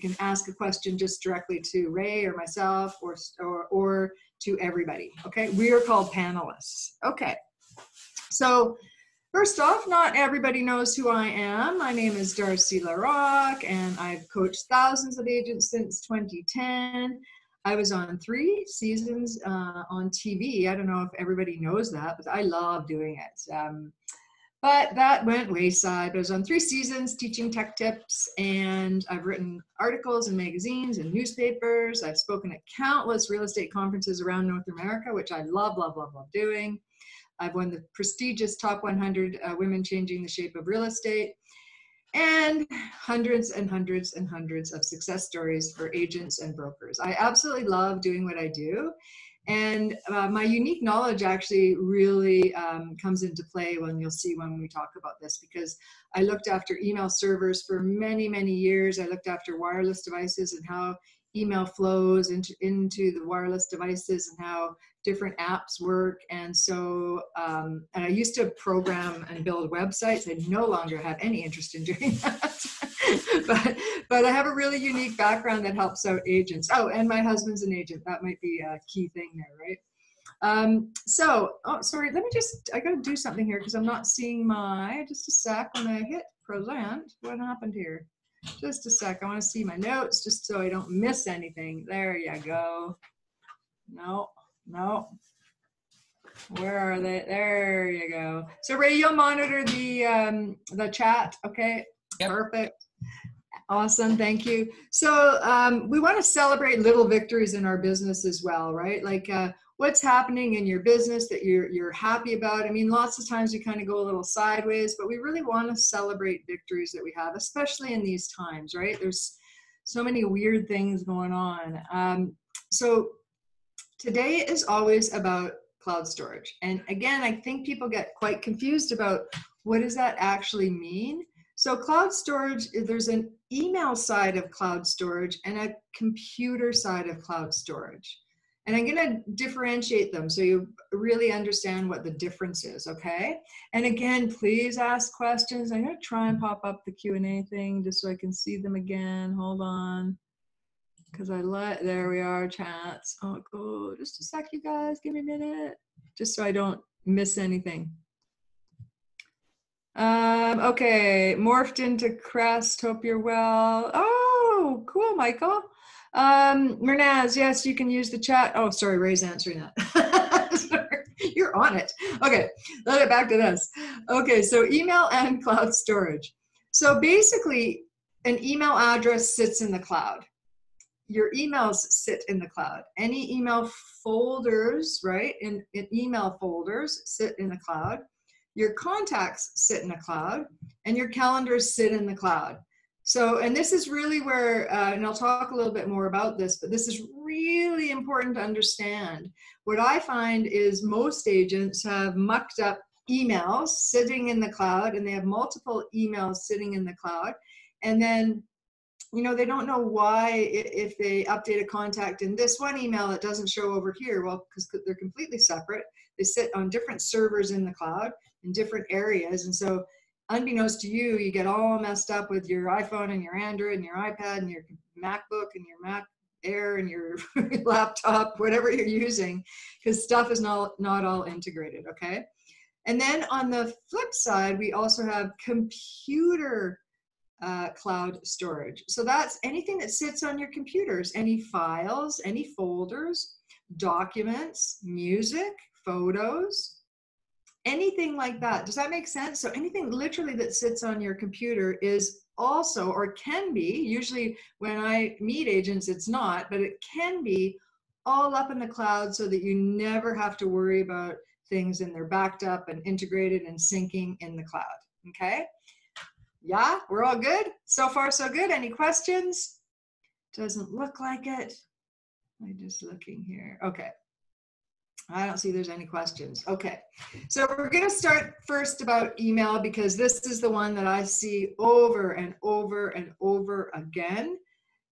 can ask a question just directly to Ray or myself or, or, or to everybody. Okay, we are called panelists. Okay, so first off, not everybody knows who I am. My name is Darci LaRocque, and I've coached thousands of agents since 2010. I was on three seasons uh, on TV. I don't know if everybody knows that, but I love doing it. Um, but that went wayside. I was on three seasons teaching tech tips, and I've written articles in magazines and newspapers. I've spoken at countless real estate conferences around North America, which I love, love, love, love doing. I've won the prestigious Top 100 uh, Women Changing the Shape of Real Estate, and hundreds and hundreds and hundreds of success stories for agents and brokers. I absolutely love doing what I do. And uh, my unique knowledge actually really um, comes into play when you'll see when we talk about this because I looked after email servers for many, many years. I looked after wireless devices and how email flows into, into the wireless devices and how different apps work. And so, um, and I used to program and build websites. I no longer have any interest in doing that. but, but I have a really unique background that helps out agents. Oh, and my husband's an agent. That might be a key thing there, right? Um, so, oh, sorry, let me just, I gotta do something here because I'm not seeing my, just a sec, when I hit present, what happened here? Just a sec, I wanna see my notes just so I don't miss anything. There you go. No, no. Where are they? There you go. So Ray, you'll monitor the um, the chat. Okay. Yep. Perfect. Awesome. Thank you. So um, we want to celebrate little victories in our business as well, right? Like uh, what's happening in your business that you're you're happy about. I mean, lots of times we kind of go a little sideways, but we really want to celebrate victories that we have, especially in these times, right? There's so many weird things going on. Um, so Today is always about cloud storage. And again, I think people get quite confused about what does that actually mean? So cloud storage, there's an email side of cloud storage and a computer side of cloud storage. And I'm gonna differentiate them so you really understand what the difference is, okay? And again, please ask questions. I'm gonna try and pop up the Q&A thing just so I can see them again. Hold on because I let, there we are, chats. Oh, go, just a sec, you guys, give me a minute, just so I don't miss anything. Um, okay, morphed into crest, hope you're well. Oh, cool, Michael. Um, Mernaz, yes, you can use the chat. Oh, sorry, Ray's answering that. you're on it. Okay, let it back to this. Okay, so email and cloud storage. So basically, an email address sits in the cloud your emails sit in the cloud. Any email folders, right, in, in email folders sit in the cloud. Your contacts sit in the cloud, and your calendars sit in the cloud. So, and this is really where, uh, and I'll talk a little bit more about this, but this is really important to understand. What I find is most agents have mucked up emails sitting in the cloud, and they have multiple emails sitting in the cloud. And then you know, they don't know why if they update a contact in this one email, it doesn't show over here. Well, because they're completely separate. They sit on different servers in the cloud in different areas. And so unbeknownst to you, you get all messed up with your iPhone and your Android and your iPad and your MacBook and your Mac Air and your laptop, whatever you're using, because stuff is not, not all integrated, okay? And then on the flip side, we also have computer uh, cloud storage. So that's anything that sits on your computers, any files, any folders, documents, music, photos, anything like that. Does that make sense? So anything literally that sits on your computer is also or can be, usually when I meet agents, it's not, but it can be all up in the cloud so that you never have to worry about things and they're backed up and integrated and syncing in the cloud. Okay. Yeah, we're all good? So far, so good. Any questions? Doesn't look like it. I'm just looking here. Okay. I don't see there's any questions. Okay. So we're going to start first about email because this is the one that I see over and over and over again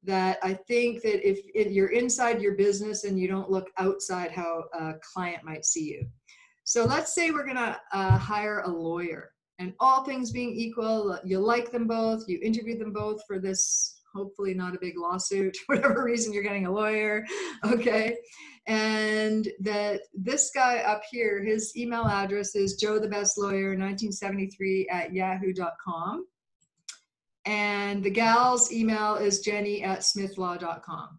that I think that if you're inside your business and you don't look outside how a client might see you. So let's say we're going to uh, hire a lawyer and all things being equal, you like them both, you interview them both for this hopefully not a big lawsuit, whatever reason you're getting a lawyer, okay? And that this guy up here, his email address is Joe the Best Lawyer 1973 at yahoo.com. And the gal's email is jenny at smithlaw.com.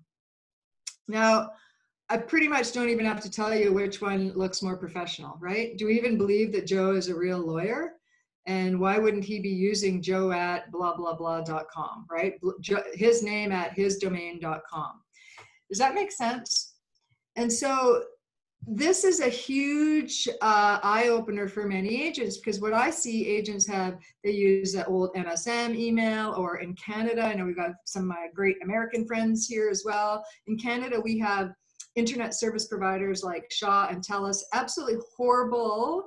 Now, I pretty much don't even have to tell you which one looks more professional, right? Do we even believe that Joe is a real lawyer? And why wouldn't he be using Joe at blah, blah, blah.com, right? His name at his domain.com. Does that make sense? And so this is a huge uh, eye opener for many agents because what I see agents have, they use the old MSN email or in Canada, I know we've got some of my great American friends here as well. In Canada, we have internet service providers like Shaw and TELUS, absolutely horrible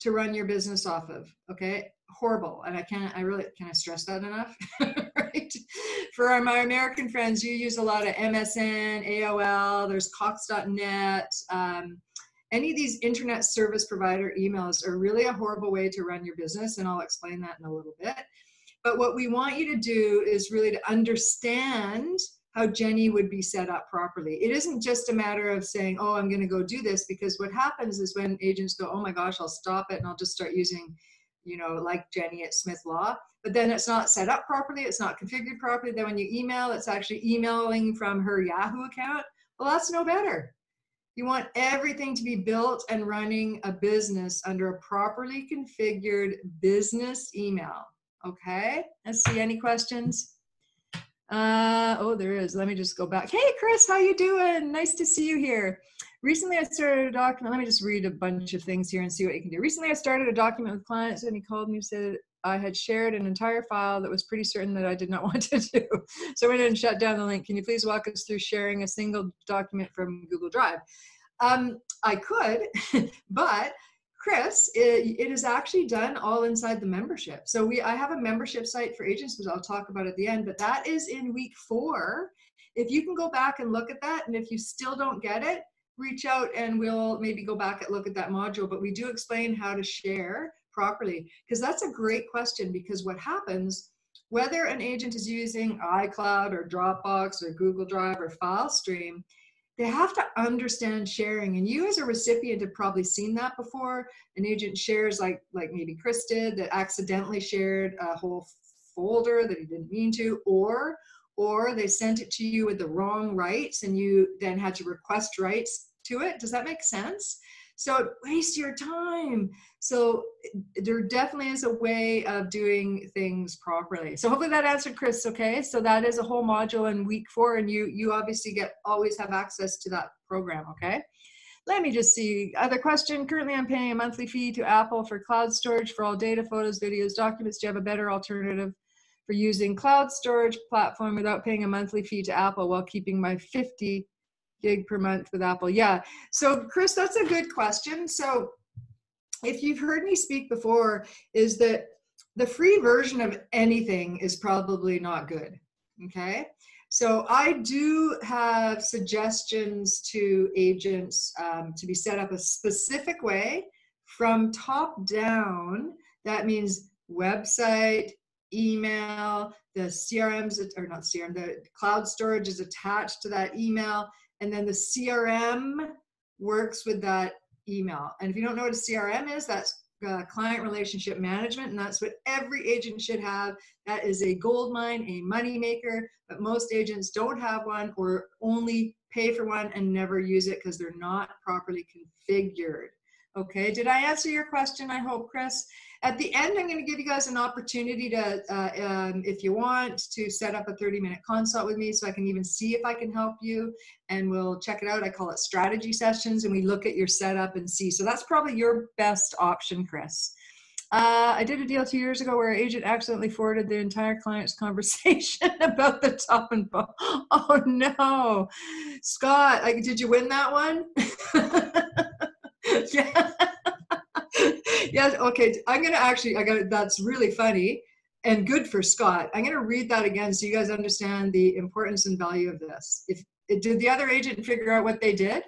to run your business off of. Okay, horrible. And I can't, I really, can I stress that enough? right? For our, my American friends, you use a lot of MSN, AOL, there's Cox.net. Um, any of these internet service provider emails are really a horrible way to run your business, and I'll explain that in a little bit. But what we want you to do is really to understand how Jenny would be set up properly. It isn't just a matter of saying, oh, I'm going to go do this, because what happens is when agents go, oh my gosh, I'll stop it and I'll just start using you know, like Jenny at Smith Law, but then it's not set up properly, it's not configured properly. Then when you email, it's actually emailing from her Yahoo account. Well, that's no better. You want everything to be built and running a business under a properly configured business email. Okay, let's see any questions. Uh, oh, there is. Let me just go back. Hey, Chris, how you doing? Nice to see you here. Recently, I started a document. Let me just read a bunch of things here and see what you can do. Recently, I started a document with clients, and he called me and said I had shared an entire file that was pretty certain that I did not want to do. So I went and shut down the link. Can you please walk us through sharing a single document from Google Drive? Um, I could, but Chris, it, it is actually done all inside the membership. So we, I have a membership site for agents, which I'll talk about at the end, but that is in week four. If you can go back and look at that, and if you still don't get it, reach out and we'll maybe go back and look at that module. But we do explain how to share properly because that's a great question because what happens whether an agent is using iCloud or Dropbox or Google Drive or FileStream, they have to understand sharing. And you as a recipient have probably seen that before. An agent shares like like maybe Chris did that accidentally shared a whole folder that he didn't mean to, or or they sent it to you with the wrong rights and you then had to request rights to it. Does that make sense? So it wastes your time. So there definitely is a way of doing things properly. So hopefully that answered Chris. Okay, so that is a whole module in week four, and you you obviously get always have access to that program. Okay. Let me just see. Other question. Currently, I'm paying a monthly fee to Apple for cloud storage for all data, photos, videos, documents. Do you have a better alternative for using cloud storage platform without paying a monthly fee to Apple while keeping my 50 gig per month with Apple? Yeah. So, Chris, that's a good question. So, if you've heard me speak before, is that the free version of anything is probably not good. Okay. So I do have suggestions to agents um, to be set up a specific way from top down. That means website, email, the CRMs, or not CRM, the cloud storage is attached to that email, and then the CRM works with that email. And if you don't know what a CRM is, that's uh, client relationship management, and that's what every agent should have. That is a gold mine, a money maker, but most agents don't have one or only pay for one and never use it because they're not properly configured. Okay, did I answer your question? I hope, Chris. At the end, I'm going to give you guys an opportunity to, uh, um, if you want, to set up a 30 minute consult with me so I can even see if I can help you and we'll check it out. I call it strategy sessions and we look at your setup and see. So that's probably your best option, Chris. Uh, I did a deal two years ago where an agent accidentally forwarded the entire client's conversation about the top and bottom. Oh no, Scott! I, did you win that one? yeah yes. Okay. I'm gonna actually. I got. That's really funny and good for Scott. I'm gonna read that again so you guys understand the importance and value of this. If did the other agent figure out what they did?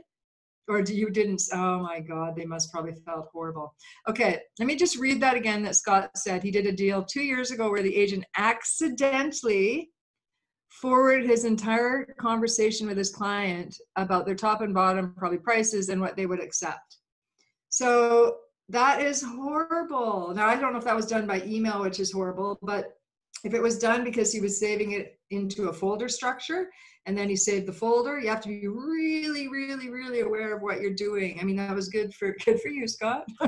Or do you didn't? Oh my God, they must probably felt horrible. Okay, let me just read that again that Scott said. He did a deal two years ago where the agent accidentally forward his entire conversation with his client about their top and bottom probably prices and what they would accept. So that is horrible. Now I don't know if that was done by email, which is horrible, but if it was done because he was saving it into a folder structure and then he saved the folder, you have to be really, really, really aware of what you're doing. I mean, that was good for good for you, Scott.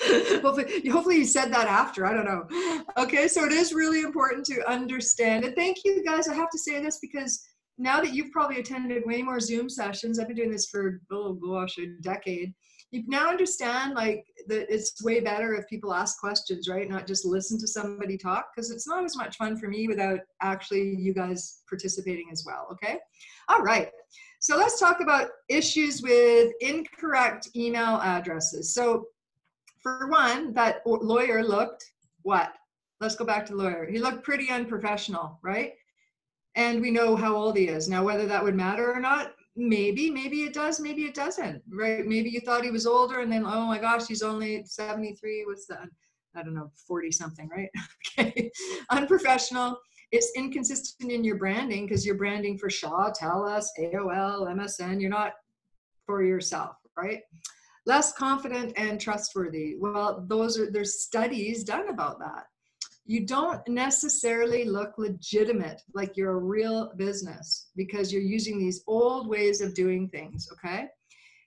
Okay. hopefully, hopefully you said that after. I don't know. Okay, so it is really important to understand. And thank you guys. I have to say this because now that you've probably attended way more Zoom sessions, I've been doing this for oh gosh, a decade you now understand like that it's way better if people ask questions right? Not just listen to somebody talk because it's not as much fun for me without actually you guys participating as well okay? All right. So let's talk about issues with incorrect email addresses. So for one that lawyer looked what? Let's go back to lawyer. He looked pretty unprofessional right? And we know how old he is. Now whether that would matter or not maybe maybe it does maybe it doesn't right? Maybe you thought he was older and then oh my gosh he's only 73 what's that i don't know 40 something right? Okay. Unprofessional. It's inconsistent in your branding because you're branding for shaw telus aol msn you're not for yourself right? Less confident and trustworthy. Well those are there's studies done about that you don't necessarily look legitimate like you're a real business because you're using these old ways of doing things okay?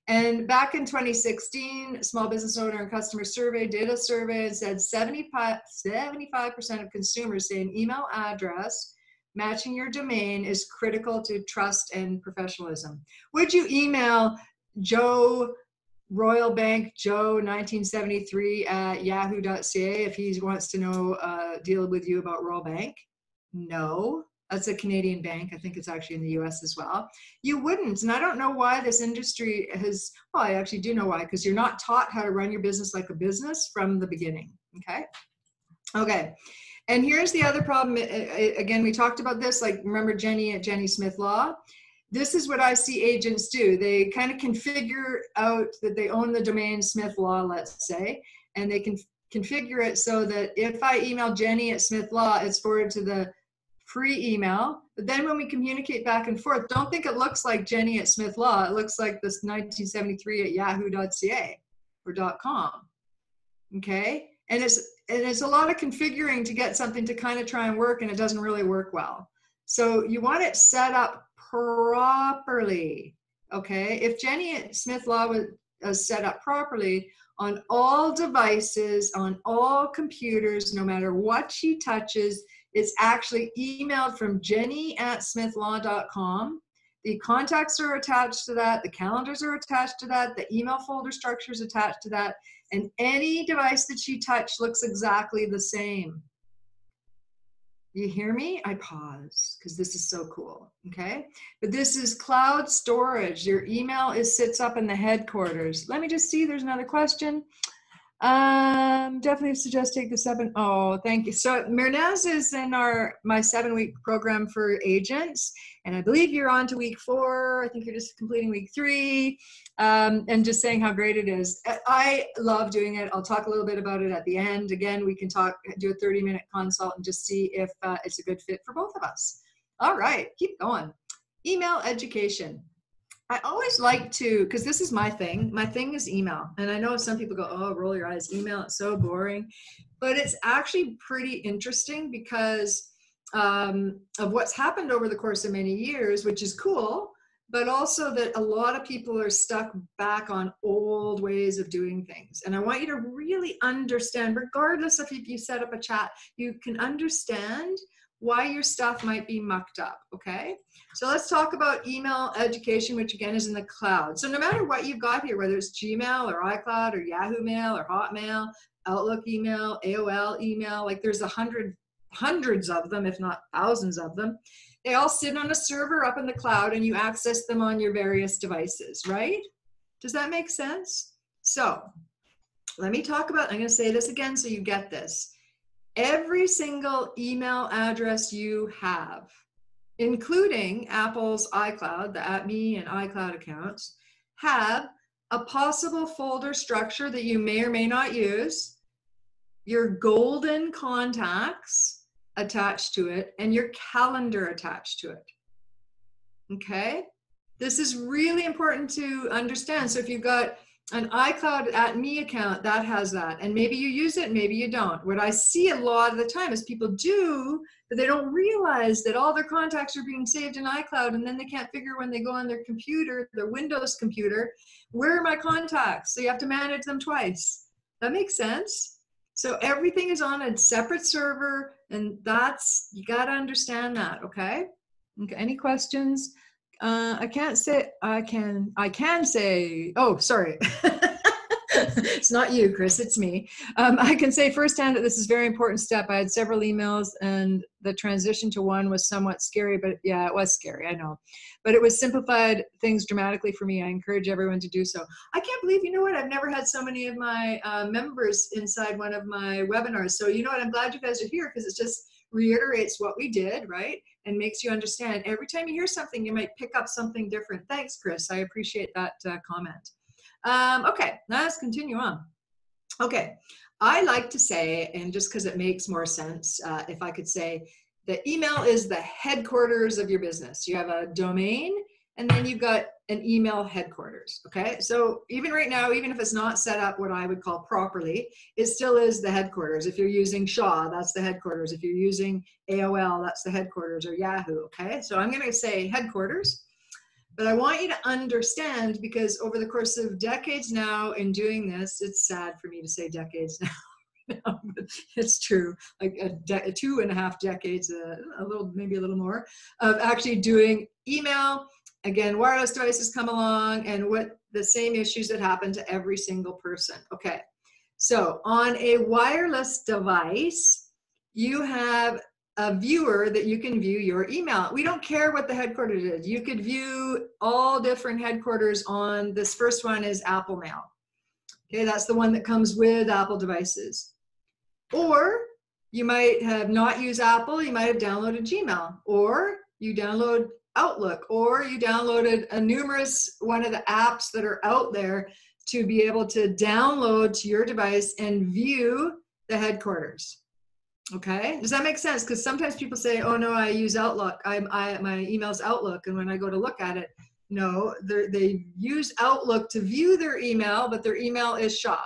And back in 2016 small business owner and customer survey did a survey and said 75 75% of consumers say an email address matching your domain is critical to trust and professionalism. Would you email joe Royal Bank Joe 1973 at yahoo.ca if he wants to know, uh, deal with you about Royal Bank? No, that's a Canadian bank. I think it's actually in the US as well. You wouldn't. And I don't know why this industry has, well, I actually do know why, because you're not taught how to run your business like a business from the beginning. Okay. Okay. And here's the other problem. Again, we talked about this. Like, remember Jenny at Jenny Smith Law? This is what I see agents do. They kind of configure out that they own the domain Smith Law, let's say, and they can configure it so that if I email Jenny at Smith Law, it's forwarded to the free email. But then when we communicate back and forth, don't think it looks like Jenny at Smith Law. It looks like this 1973 at yahoo.ca or dot .com. Okay? And it's and it's a lot of configuring to get something to kind of try and work and it doesn't really work well. So you want it set up properly. Okay, if Jenny Smith Law was uh, set up properly on all devices, on all computers, no matter what she touches, it's actually emailed from jenny at smithlaw.com. The contacts are attached to that, the calendars are attached to that, the email folder structure is attached to that, and any device that she touched looks exactly the same. You hear me? I pause because this is so cool. Okay. But this is cloud storage. Your email is sits up in the headquarters. Let me just see. There's another question. Um, definitely suggest take the seven. Oh, thank you. So Mirnaz is in our my seven week program for agents, and I believe you're on to week four. I think you're just completing week three, um, and just saying how great it is. I love doing it. I'll talk a little bit about it at the end. Again, we can talk, do a 30 minute consult, and just see if uh, it's a good fit for both of us. All right, keep going. Email education. I always like to, because this is my thing. My thing is email. And I know some people go, oh, roll your eyes, email, it's so boring. But it's actually pretty interesting because um, of what's happened over the course of many years, which is cool, but also that a lot of people are stuck back on old ways of doing things. And I want you to really understand, regardless of if you set up a chat, you can understand why your stuff might be mucked up, okay? So let's talk about email education, which again is in the cloud. So no matter what you've got here, whether it's Gmail or iCloud or Yahoo Mail or Hotmail, Outlook email, AOL email, like there's a hundred, hundreds of them, if not thousands of them. They all sit on a server up in the cloud and you access them on your various devices, right? Does that make sense? So let me talk about, I'm gonna say this again so you get this every single email address you have, including Apple's iCloud, the at me and iCloud accounts, have a possible folder structure that you may or may not use, your golden contacts, attached to it and your calendar attached to it. Okay? This is really important to understand. So if you've got an iCloud at me account that has that, and maybe you use it, maybe you don't. What I see a lot of the time is people do, but they don't realize that all their contacts are being saved in iCloud, and then they can't figure when they go on their computer, their Windows computer, where are my contacts? So you have to manage them twice. That makes sense. So everything is on a separate server, and that's you got to understand that. Okay. Okay. Any questions? Uh, I can't say I can. I can say. Oh, sorry. it's not you, Chris. It's me. Um, I can say firsthand that this is a very important step. I had several emails, and the transition to one was somewhat scary. But yeah, it was scary. I know, but it was simplified things dramatically for me. I encourage everyone to do so. I can't believe. You know what? I've never had so many of my uh, members inside one of my webinars. So you know what? I'm glad you guys are here because it just reiterates what we did, right? And makes you understand. Every time you hear something, you might pick up something different. Thanks, Chris. I appreciate that uh, comment. Um, okay, let's continue on. Okay, I like to say, and just because it makes more sense, uh, if I could say, the email is the headquarters of your business. You have a domain, and then you've got an email headquarters. Okay, so even right now, even if it's not set up what I would call properly, it still is the headquarters. If you're using Shaw, that's the headquarters. If you're using AOL, that's the headquarters or Yahoo. Okay, so I'm going to say headquarters. But I want you to understand because over the course of decades now in doing this, it's sad for me to say decades now. it's true like a two and a half decades uh, a little maybe a little more of actually doing email again, wireless devices come along and what the same issues that happen to every single person. Okay, so on a wireless device, you have a viewer that you can view your email. We don't care what the headquarters is. You could view all different headquarters on this first one is Apple Mail. Okay, that's the one that comes with Apple devices. Or you might have not used Apple, you might have downloaded Gmail, or you download Outlook, or you downloaded a numerous one of the apps that are out there to be able to download to your device and view the headquarters. Okay, does that make sense? Because sometimes people say, "Oh no, I use Outlook. I, I my email's Outlook," and when I go to look at it, no, they use Outlook to view their email, but their email is Shaw.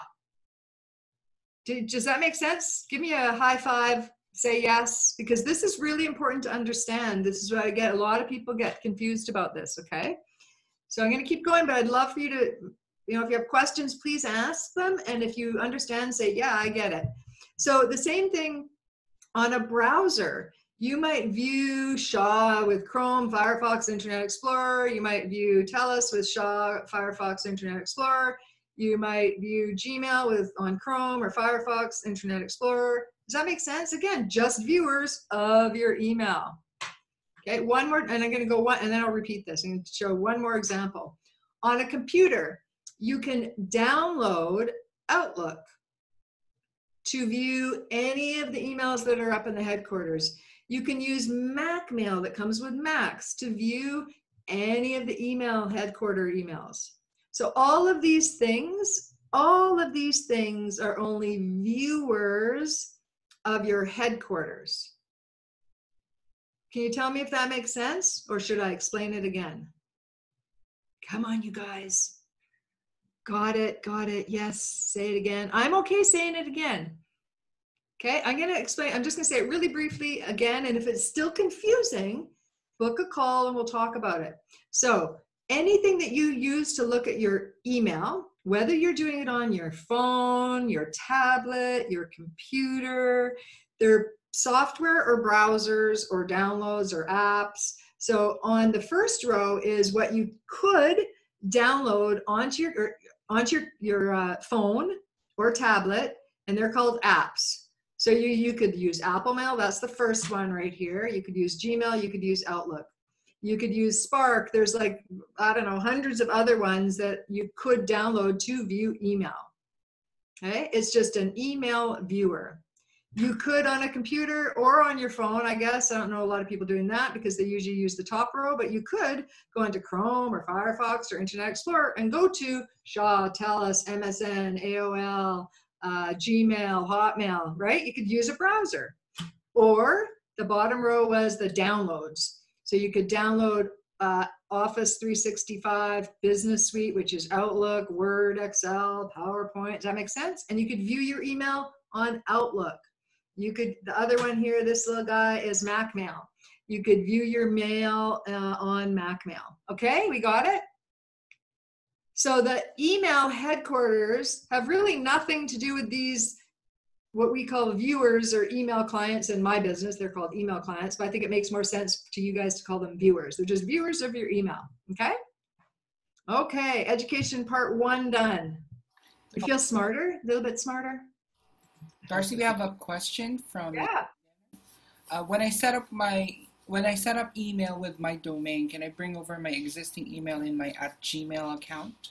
Does that make sense? Give me a high five say yes because this is really important to understand. This is what i get a lot of people get confused about this okay? So i'm going to keep going but i'd love for you to you know if you have questions please ask them and if you understand say yeah i get it. So the same thing on a browser. You might view shaw with chrome firefox internet explorer. You might view telus with shaw firefox internet explorer. You might view gmail with on chrome or firefox internet explorer does that make sense? Again, just viewers of your email. Okay, one more, and I'm gonna go one, and then I'll repeat this and show one more example. On a computer, you can download Outlook to view any of the emails that are up in the headquarters. You can use Mac Mail that comes with Macs to view any of the email headquarter emails. So all of these things, all of these things are only viewers of your headquarters. Can you tell me if that makes sense or should I explain it again? Come on, you guys. Got it, got it. Yes, say it again. I'm okay saying it again. Okay, I'm going to explain. I'm just going to say it really briefly again. And if it's still confusing, book a call and we'll talk about it. So, anything that you use to look at your email, whether you're doing it on your phone, your tablet, your computer, they're software or browsers or downloads or apps. So on the first row is what you could download onto your onto your, your uh, phone or tablet, and they're called apps. So you you could use Apple Mail. That's the first one right here. You could use Gmail. You could use Outlook you could use Spark. There's like, I don't know, hundreds of other ones that you could download to view email. Okay, it's just an email viewer. You could on a computer or on your phone, I guess. I don't know a lot of people doing that because they usually use the top row, but you could go into Chrome or Firefox or Internet Explorer and go to Shaw, TELUS, MSN, AOL, uh, Gmail, Hotmail, right? You could use a browser. Or the bottom row was the downloads. So you could download uh, Office 365 Business Suite, which is Outlook, Word, Excel, PowerPoint. Does that make sense? And you could view your email on Outlook. You could, the other one here, this little guy is MacMail. You could view your mail uh, on MacMail. Okay, we got it? So the email headquarters have really nothing to do with these what we call viewers or email clients in my business. They're called email clients, but I think it makes more sense to you guys to call them viewers. They're just viewers of your email. Okay. Okay. Education part one done. You feel smarter, a little bit smarter? Darci, we have a question from. Yeah. Uh, when I set up my when I set up email with my domain, can I bring over my existing email in my at Gmail account?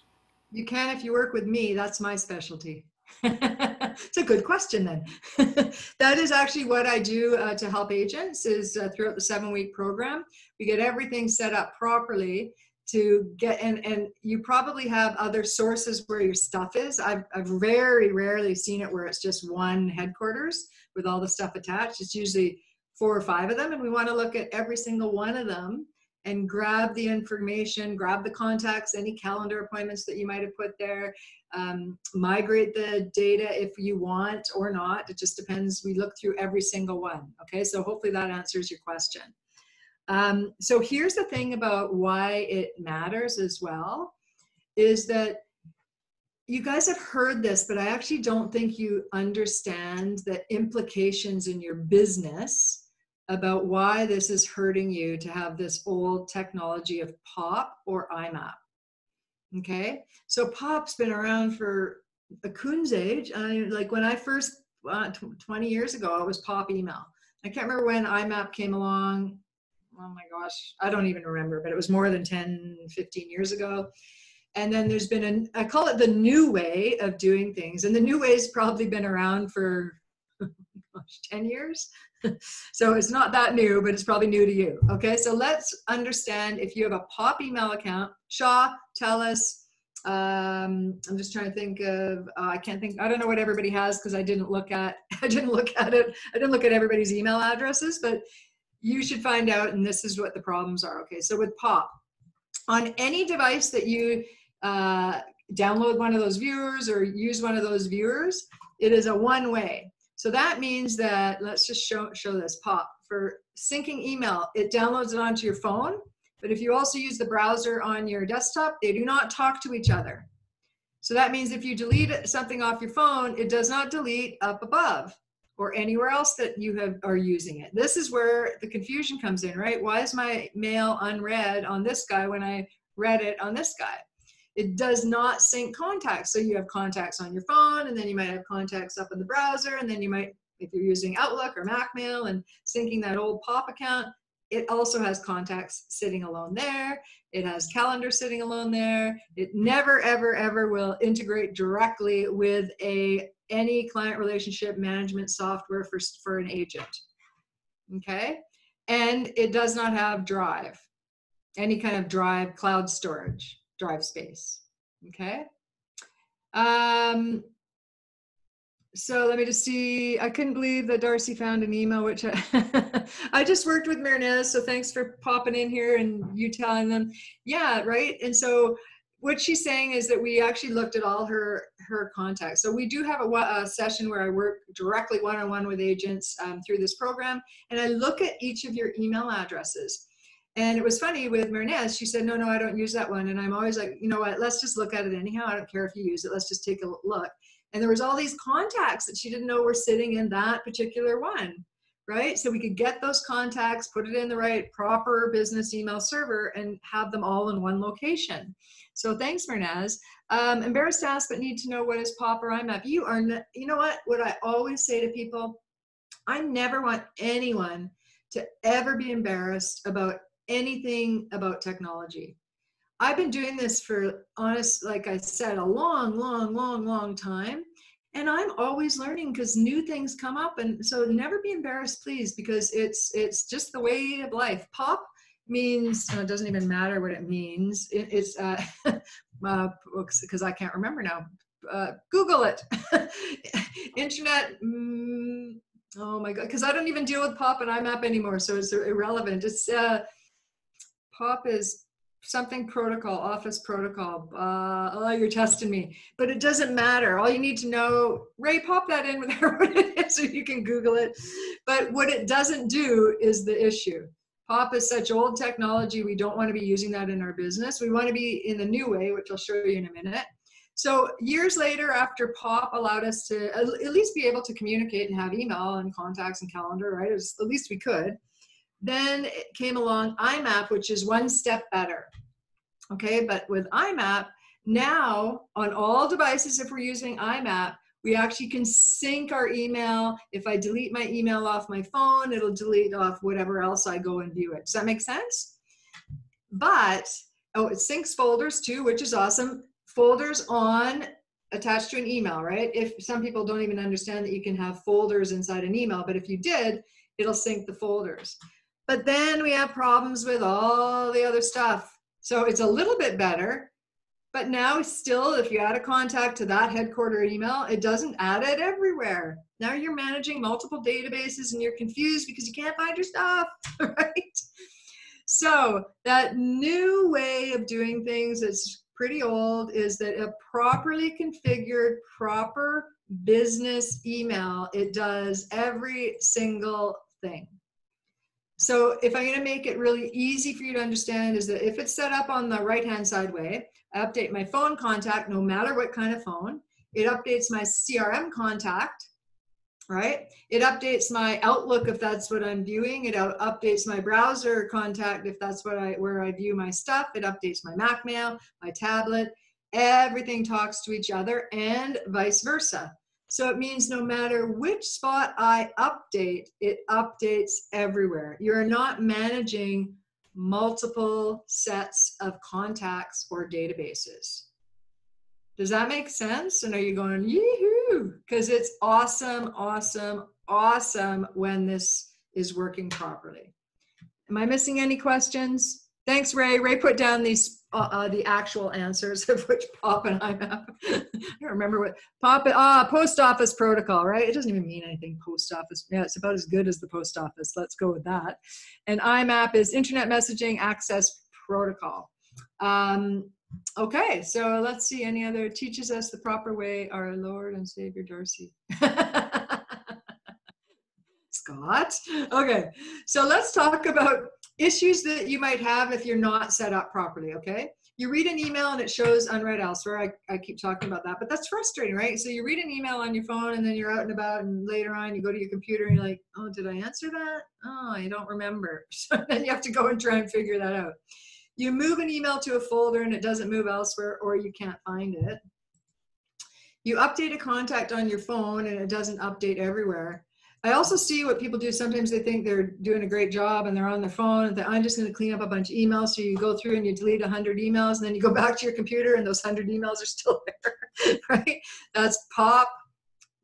You can if you work with me. That's my specialty. it's a good question then. that is actually what I do uh, to help agents is uh, throughout the seven week program, we get everything set up properly to get, and, and you probably have other sources where your stuff is. I've, I've very rarely seen it where it's just one headquarters with all the stuff attached. It's usually four or five of them and we want to look at every single one of them and grab the information, grab the contacts, any calendar appointments that you might have put there, um, migrate the data if you want or not. It just depends. We look through every single one. Okay, so hopefully that answers your question. Um, so here's the thing about why it matters as well is that you guys have heard this, but I actually don't think you understand the implications in your business about why this is hurting you to have this old technology of POP or IMAP. Okay, so POP's been around for a coon's age. I, like when I first, uh, 20 years ago, it was POP email. I can't remember when IMAP came along. Oh my gosh, I don't even remember, but it was more than 10, 15 years ago. And then there's been a, I call it the new way of doing things. And the new way's probably been around for gosh, 10 years. so it's not that new, but it's probably new to you. Okay, so let's understand if you have a POP email account, Shaw, TELUS. Um, I'm just trying to think of, uh, I can't think, I don't know what everybody has because I didn't look at, I didn't look at it. I didn't look at everybody's email addresses, but you should find out, and this is what the problems are. Okay, so with POP, on any device that you uh, download one of those viewers or use one of those viewers, it is a one way. So that means that, let's just show, show this pop. For syncing email, it downloads it onto your phone, but if you also use the browser on your desktop, they do not talk to each other. So that means if you delete something off your phone, it does not delete up above or anywhere else that you have are using it. This is where the confusion comes in, right? Why is my mail unread on this guy when I read it on this guy? It does not sync contacts. So you have contacts on your phone, and then you might have contacts up in the browser, and then you might, if you're using Outlook or MacMail and syncing that old POP account, it also has contacts sitting alone there. It has calendar sitting alone there. It never, ever, ever will integrate directly with a any client relationship management software for, for an agent. Okay? And it does not have Drive, any kind of Drive cloud storage drive space. Okay. Um, so let me just see. I couldn't believe that Darci found an email, which I, I just worked with Marinez. So thanks for popping in here and you telling them. Yeah, right. And so what she's saying is that we actually looked at all her her contacts. So we do have a, a session where I work directly one on one with agents um, through this program, and I look at each of your email addresses. And it was funny with Marinez, she said, no, no, I don't use that one. And I'm always like, you know what, let's just look at it anyhow. I don't care if you use it. Let's just take a look. And there was all these contacts that she didn't know were sitting in that particular one, right? So we could get those contacts, put it in the right proper business email server and have them all in one location. So thanks, Marinez. Um, embarrassed to ask, but need to know what is POP or IMAP. You are, you know what, what I always say to people, I never want anyone to ever be embarrassed about anything about technology. I've been doing this for honest, like I said, a long, long, long, long time. And I'm always learning because new things come up. And so never be embarrassed, please, because it's it's just the way of life. Pop means uh, it doesn't even matter what it means. It, it's uh, because uh, I can't remember now. Uh, Google it. Internet. Mm, Oh my god, because I don't even deal with POP and IMAP anymore, so it's irrelevant. It's uh, POP is something protocol, office protocol. Uh, oh, you're testing me, but it doesn't matter. All you need to know, Ray, pop that in there what it is, so you can Google it. But what it doesn't do is the issue. POP is such old technology. We don't want to be using that in our business. We want to be in the new way, which I'll show you in a minute. So years later, after POP allowed us to at least be able to communicate and have email and contacts and calendar, right? Was, at least we could. Then it came along IMAP, which is one step better. Okay, but with IMAP, now on all devices, if we're using IMAP, we actually can sync our email. If I delete my email off my phone, it'll delete off whatever else I go and view it. Does that make sense? But, oh, it syncs folders too, which is awesome. Folders on attached to an email, right? If some people don't even understand that you can have folders inside an email, but if you did, it'll sync the folders. But then we have problems with all the other stuff. So it's a little bit better, but now still, if you add a contact to that headquarter email, it doesn't add it everywhere. Now you're managing multiple databases and you're confused because you can't find your stuff, right? So that new way of doing things that's pretty old is that a properly configured, proper business email, it does every single thing. So if I'm going to make it really easy for you to understand is that if it's set up on the right hand side way, I update my phone contact no matter what kind of phone. It updates my CRM contact, right? It updates my Outlook if that's what I'm viewing. It updates my browser contact if that's what I where I view my stuff. It updates my Mac mail, my tablet. Everything talks to each other and vice versa. So it means no matter which spot I update, it updates everywhere. You're not managing multiple sets of contacts or databases. Does that make sense? And are you going, yoo Because it's awesome, awesome, awesome when this is working properly. Am I missing any questions? Thanks, Ray. Ray put down these uh, uh, the actual answers of which POP and IMAP. I don't remember what POP. Ah, post office protocol, right? It doesn't even mean anything. Post office. Yeah, it's about as good as the post office. Let's go with that. And IMAP is Internet Messaging Access Protocol. Um, okay, so let's see. Any other teaches us the proper way? Our Lord and Savior Darci. Scott. Okay, so let's talk about issues that you might have if you're not set up properly, okay? You read an email and it shows unread elsewhere. I, I keep talking about that, but that's frustrating, right? So you read an email on your phone and then you're out and about and later on you go to your computer and you're like, oh, did I answer that? Oh, I don't remember. So then you have to go and try and figure that out. You move an email to a folder and it doesn't move elsewhere or you can't find it. You update a contact on your phone and it doesn't update everywhere. I also see what people do. Sometimes they think they're doing a great job and they're on their phone and I'm just going to clean up a bunch of emails. So you go through and you delete 100 emails and then you go back to your computer and those 100 emails are still there, right? That's POP,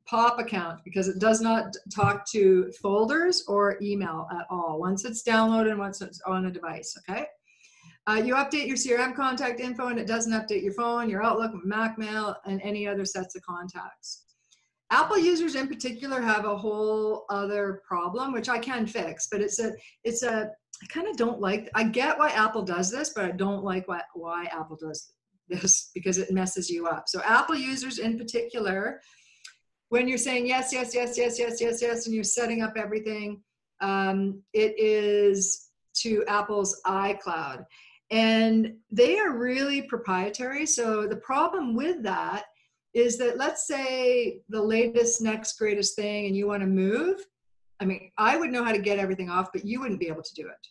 POP account because it does not talk to folders or email at all. Once it's downloaded and once it's on a device, okay? Uh, you update your CRM contact info and it doesn't update your phone, your Outlook, Mac Mail, and any other sets of contacts. Apple users in particular have a whole other problem, which I can fix, but it's a, it's a, I kind of don't like, I get why Apple does this, but I don't like why, why Apple does this because it messes you up. So Apple users in particular, when you're saying yes, yes, yes, yes, yes, yes, yes, and you're setting up everything, um, it is to Apple's iCloud. And they are really proprietary. So the problem with that is that let's say the latest next greatest thing and you want to move i mean i would know how to get everything off but you wouldn't be able to do it.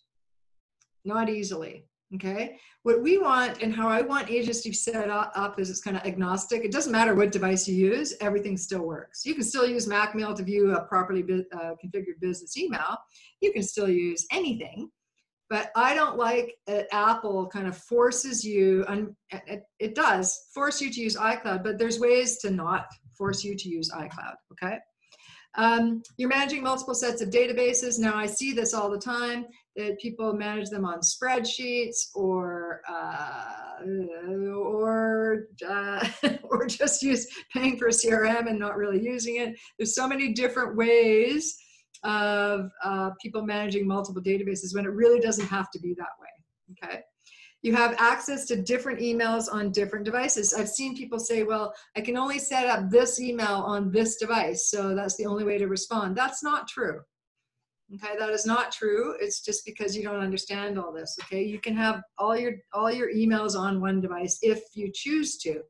Not easily okay? What we want and how i want be set up is it's kind of agnostic. It doesn't matter what device you use everything still works. You can still use Mac Mail to view a properly uh, configured business email. You can still use anything but I don't like that Apple kind of forces you, and it, does force you to use iCloud, but there's ways to not force you to use iCloud, okay? Um, you're managing multiple sets of databases. Now I see this all the time that people manage them on spreadsheets or uh, or uh, or just use paying for a CRM and not really using it. There's so many different ways of uh, people managing multiple databases when it really doesn't have to be that way. Okay. You have access to different emails on different devices. I've seen people say, well, I can only set up this email on this device, so that's the only way to respond. That's not true. Okay, that is not true. It's just because you don't understand all this. Okay, you can have all your all your emails on one device if you choose to.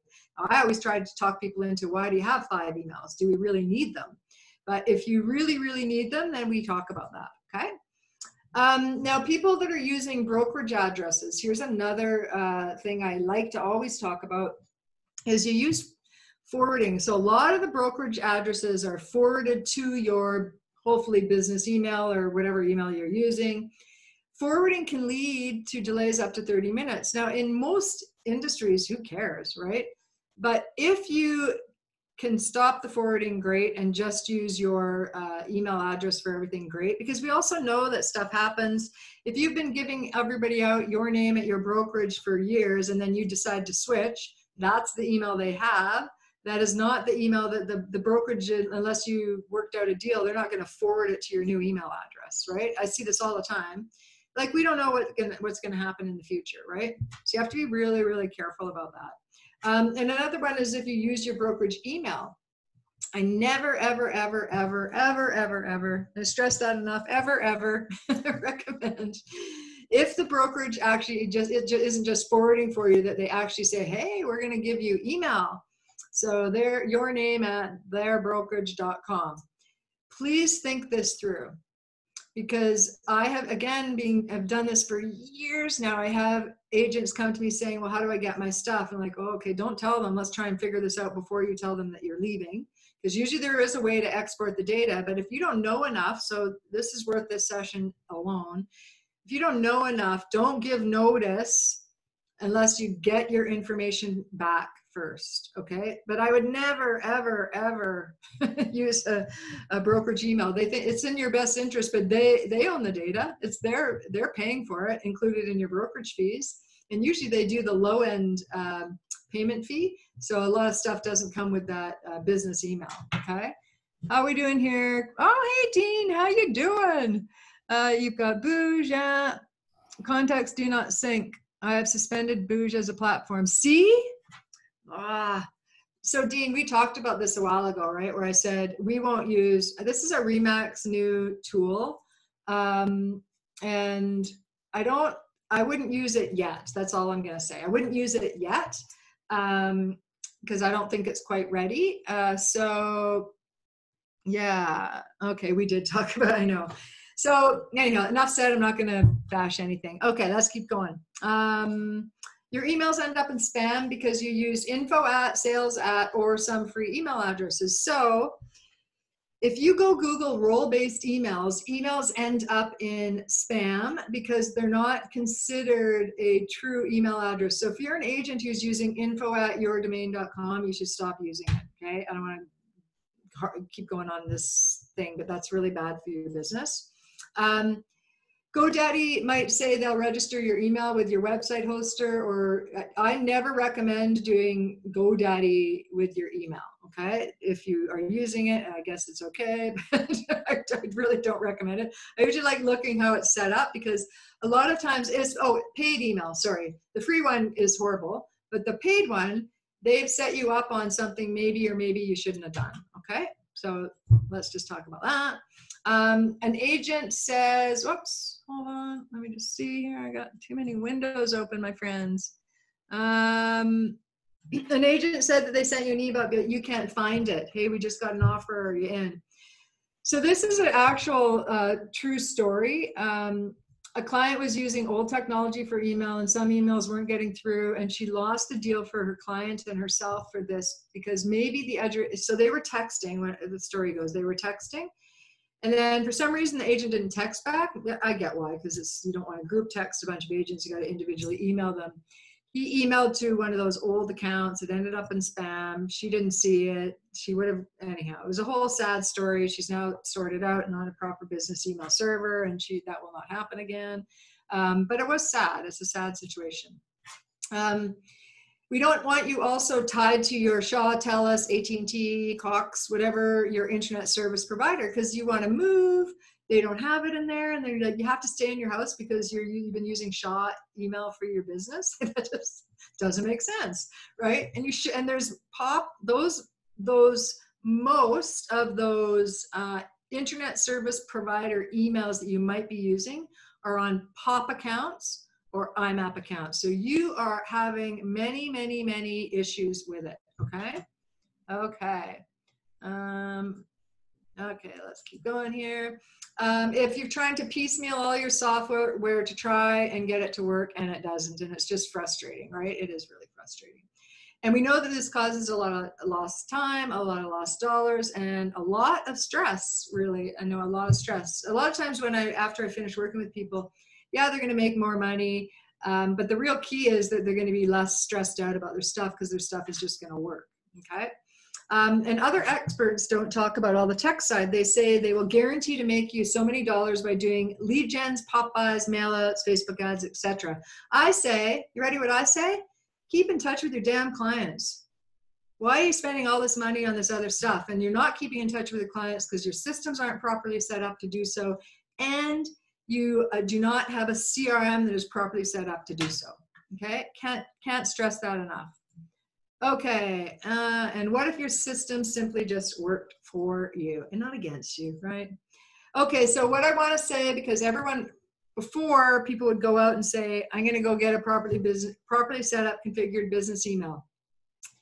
I always try to talk people into why do you have five emails? Do we really need them? But if you really, really need them, then we talk about that. Okay. Um, now, people that are using brokerage addresses, here's another uh, thing I like to always talk about is you use forwarding. So a lot of the brokerage addresses are forwarded to your hopefully business email or whatever email you're using. Forwarding can lead to delays up to 30 minutes. Now, in most industries, who cares, right? But if you can stop the forwarding, great, and just use your uh, email address for everything, great. Because we also know that stuff happens. If you've been giving everybody out your name at your brokerage for years and then you decide to switch, that's the email they have. That is not the email that the, the brokerage, unless you worked out a deal, they're not going to forward it to your new email address, right? I see this all the time. Like we don't know what what's going to happen in the future, right? So you have to be really, really careful about that. Um, and another one is if you use your brokerage email. I never, ever, ever, ever, ever, ever, ever, I stress that enough, ever, ever recommend if the brokerage actually just it just isn't just forwarding for you that they actually say hey we're going to give you email so their your name at theirbrokerage.com please think this through because I have again being i've done this for years now. I have agents come to me saying, "Well, how do I get my stuff?" I'm like, "Oh, okay. Don't tell them. Let's try and figure this out before you tell them that you're leaving." Because usually there is a way to export the data, but if you don't know enough, so this is worth this session alone. If you don't know enough, don't give notice unless you get your information back first okay? But i would never ever ever use a, a brokerage email. They think it's in your best interest but they they own the data. It's their they're paying for it included in your brokerage fees. And usually they do the low end um, payment fee. So a lot of stuff doesn't come with that uh, business email okay? How are we doing here? Oh hey dean how you doing? Uh, you've got booj contacts do not sync i have suspended booj as a platform see Ah, so Dean, we talked about this a while ago, right? Where I said we won't use this is a Remax new tool, um, and I don't, I wouldn't use it yet. That's all I'm gonna say. I wouldn't use it yet um, because I don't think it's quite ready. Uh, so yeah, okay, we did talk about. I know. So anyhow, enough said. I'm not gonna bash anything. Okay, let's keep going. Um, your emails end up in spam because you use info at, sales at, or some free email addresses. So if you go Google role based emails, emails end up in spam because they're not considered a true email address. So if you're an agent who's using info at yourdomain.com, you should stop using it. Okay. I don't want to keep going on this thing, but that's really bad for your business. Um, GoDaddy might say they'll register your email with your website hoster, or I never recommend doing GoDaddy with your email. Okay, if you are using it, I guess it's okay, but I really don't recommend it. I usually like looking how it's set up because a lot of times it's oh paid email. Sorry, the free one is horrible, but the paid one they've set you up on something maybe or maybe you shouldn't have done. Okay, so let's just talk about that. Um, an agent says, whoops, hold on, let me just see here. I got too many windows open, my friends. Um, an agent said that they sent you an email, but you can't find it. Hey, we just got an offer, are you in? So this is an actual uh, true story. Um, a client was using old technology for email and some emails weren't getting through and she lost the deal for her client and herself for this because maybe the address so they were texting when the story goes they were texting and then for some reason the agent didn't text back. I get why, because it's you don't want to group text a bunch of agents. You got to individually email them. He emailed to one of those old accounts. It ended up in spam. She didn't see it. She would have anyhow. It was a whole sad story. She's now sorted out and on a proper business email server, and she that will not happen again. Um, but it was sad. It's a sad situation. Um, We don't want you also tied to your Shaw, TELUS, AT&T, Cox, whatever your internet service provider, because you want to move. They don't have it in there, and they're like, you have to stay in your house because you're you've been using Shaw email for your business. that just doesn't make sense, right? And you should. And there's pop those those most of those uh, internet service provider emails that you might be using are on pop accounts or IMAP account. So you are having many, many, many issues with it. Okay. Okay. Um, okay, let's keep going here. Um, if you're trying to piecemeal all your software where to try and get it to work and it doesn't, and it's just frustrating, right? It is really frustrating. And we know that this causes a lot of lost time, a lot of lost dollars, and a lot of stress, really. I know a lot of stress. A lot of times when I, after I finish working with people, yeah, they're going to make more money. Um, but the real key is that they're going to be less stressed out about their stuff because their stuff is just going to work. Okay. Um, and other experts don't talk about all the tech side. They say they will guarantee to make you so many dollars by doing lead gens, pop-bys, mailouts, Facebook ads, etc. I say, you ready what I say? Keep in touch with your damn clients. Why are you spending all this money on this other stuff? And you're not keeping in touch with your clients because your systems aren't properly set up to do so. And you uh, do not have a CRM that is properly set up to do so. Okay, can't can't stress that enough. Okay, uh, and what if your system simply just worked for you and not against you, right? Okay, so what I want to say because everyone before people would go out and say, "I'm going to go get a properly business properly set up configured business email."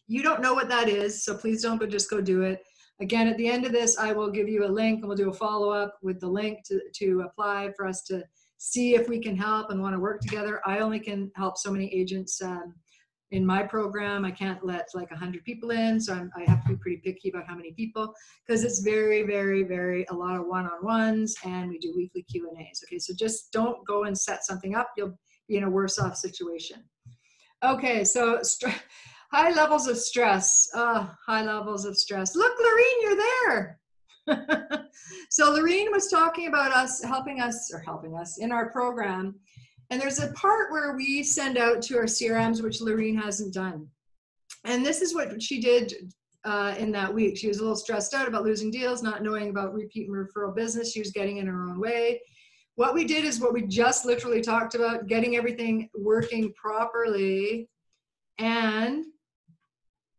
You don't know what that is, so please don't go just go do it. Again, at the end of this, I will give you a link and we'll do a follow-up with the link to, to apply for us to see if we can help and want to work together. I only can help so many agents um, in my program. I can't let like 100 people in, so I'm, i have to be pretty picky about how many people because it's very, very, very a lot of one-on-ones and we do weekly Q&As. Okay, so just don't go and set something up. You'll be in a worse off situation. Okay, so high levels of stress. Uh, high levels of stress. Look, Lorene, you're there. so Lorene was talking about us helping us or helping us in our program. And there's a part where we send out to our CRMs, which Lorene hasn't done. And this is what she did uh, in that week. She was a little stressed out about losing deals, not knowing about repeat and referral business. She was getting in her own way. What we did is what we just literally talked about, getting everything working properly and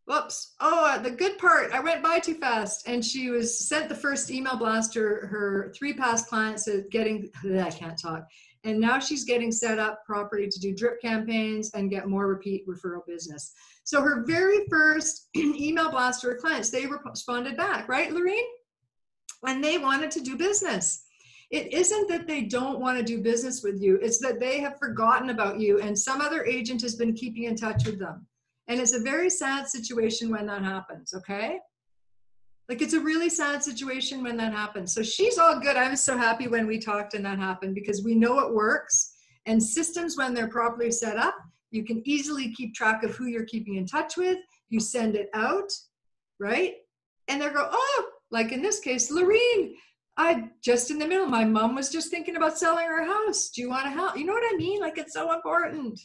whoops oh uh, the good part i went by too fast and she was sent the first email blast to her, three past clients at getting i can't talk. And now she's getting set up properly to do drip campaigns and get more repeat referral business. So her very first email blast to her clients they responded back right lorene? And they wanted to do business. It isn't that they don't want to do business with you it's that they have forgotten about you and some other agent has been keeping in touch with them and it's a very sad situation when that happens, okay? Like it's a really sad situation when that happens. So she's all good. I was so happy when we talked and that happened because we know it works. And systems, when they're properly set up, you can easily keep track of who you're keeping in touch with. You send it out, right? And they go, oh, like in this case, Lorene, I just in the middle. My mom was just thinking about selling her house. Do you want to help? You know what I mean? Like it's so important.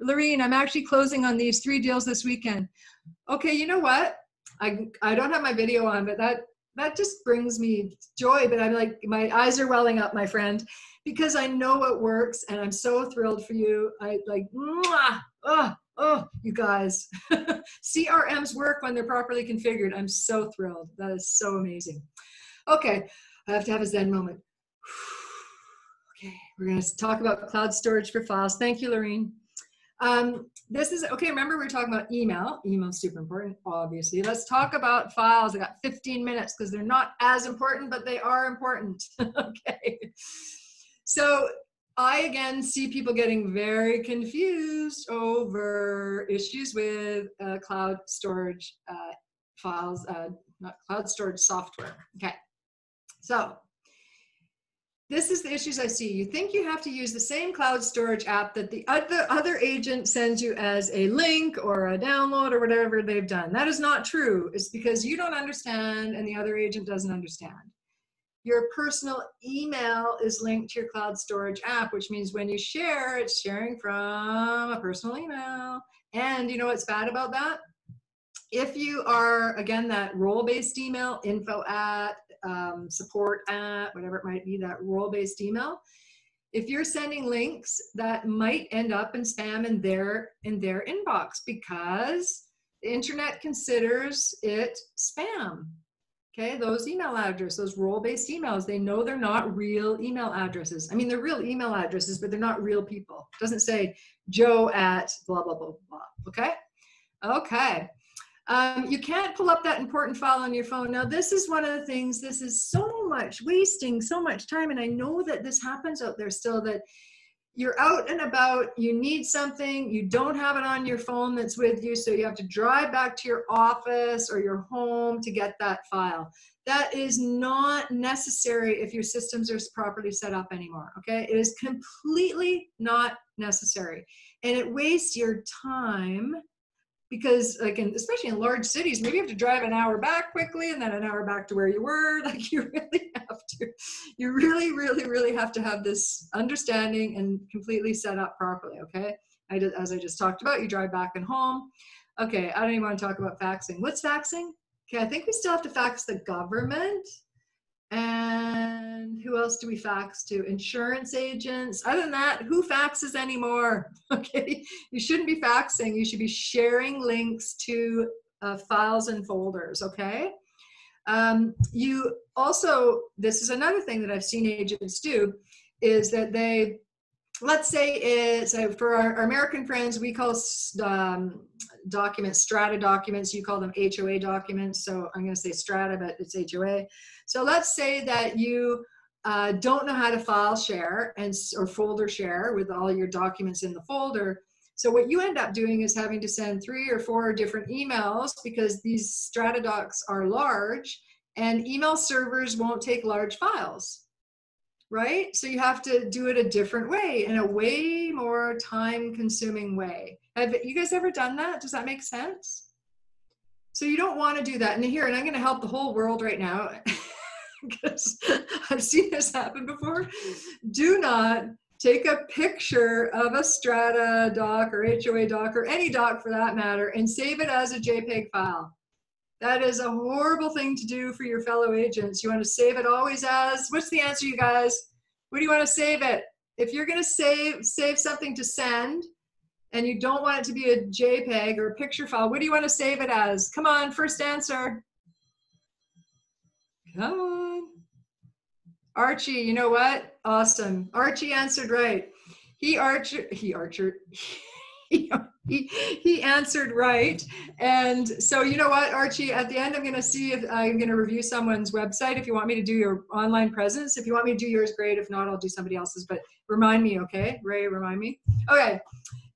Lorene, I'm actually closing on these three deals this weekend. Okay, you know what? I I don't have my video on, but that that just brings me joy. But I'm like, my eyes are welling up, my friend, because I know it works, and I'm so thrilled for you. I like, mwah, oh, oh, you guys, CRMs work when they're properly configured. I'm so thrilled. That is so amazing. Okay, I have to have a Zen moment. okay, we're going to talk about cloud storage for files. Thank you, Lorene. Um, this is, okay, remember we are talking about email. Email is super important, obviously. Let's talk about files. I got 15 minutes because they're not as important, but they are important. okay. So I again see people getting very confused over issues with uh, cloud storage uh, files, uh, not cloud storage software. Okay. So this is the issues I see. You think you have to use the same cloud storage app that the other, other agent sends you as a link or a download or whatever they've done. That is not true. It's because you don't understand and the other agent doesn't understand. your personal email is linked to your cloud storage app, which means when you share, it's sharing from a personal email. And you know what's bad about that? If you are, again, that role based email, info at, um, support at, whatever it might be, that role based email, if you're sending links that might end up in spam in their in their inbox because the internet considers it spam. Okay those email addresses those role-based emails they know they're not real email addresses. I mean they're real email addresses but they're not real people. It doesn't say joe at blah blah blah blah okay? Okay um, you can't pull up that important file on your phone. Now, this is one of the things, this is so much wasting so much time. And I know that this happens out there still that you're out and about, you need something, you don't have it on your phone that's with you, so you have to drive back to your office or your home to get that file. That is not necessary if your systems are properly set up anymore, okay? It is completely not necessary. And it wastes your time because like in, especially in large cities maybe you have to drive an hour back quickly and then an hour back to where you were. Like you really have to you really really really have to have this understanding and completely set up properly okay? I did, as i just talked about you drive back and home. Okay i don't even want to talk about faxing. What's faxing? Okay i think we still have to fax the government and who else do we fax to? Insurance agents. Other than that, who faxes anymore? Okay, you shouldn't be faxing. You should be sharing links to uh, files and folders. Okay. Um, you also, this is another thing that I've seen agents do, is that they, let's say it's uh, for our, our, American friends, we call um, documents strata documents. You call them HOA documents. So I'm going to say strata, but it's HOA. So let's say that you uh, don't know how to file share and or folder share with all your documents in the folder. So what you end up doing is having to send three or four different emails because these strata docs are large and email servers won't take large files right? So you have to do it a different way in a way more time consuming way. Have you guys ever done that? Does that make sense? So you don't want to do that. And here, and I'm going to help the whole world right now. because I've seen this happen before. Do not take a picture of a strata doc or HOA doc or any doc for that matter and save it as a JPEG file. That is a horrible thing to do for your fellow agents. You want to save it always as, what's the answer, you guys? What do you want to save it? If you're going to save, save something to send and you don't want it to be a JPEG or a picture file, what do you want to save it as? Come on, first answer. Come on. Archie, you know what? Awesome. Archie answered right. He archer he archer he, he, answered right. And so you know what, Archie, at the end I'm gonna see if I'm gonna review someone's website. If you want me to do your online presence, if you want me to do yours, great. If not, I'll do somebody else's. But remind me, okay? Ray, remind me. Okay.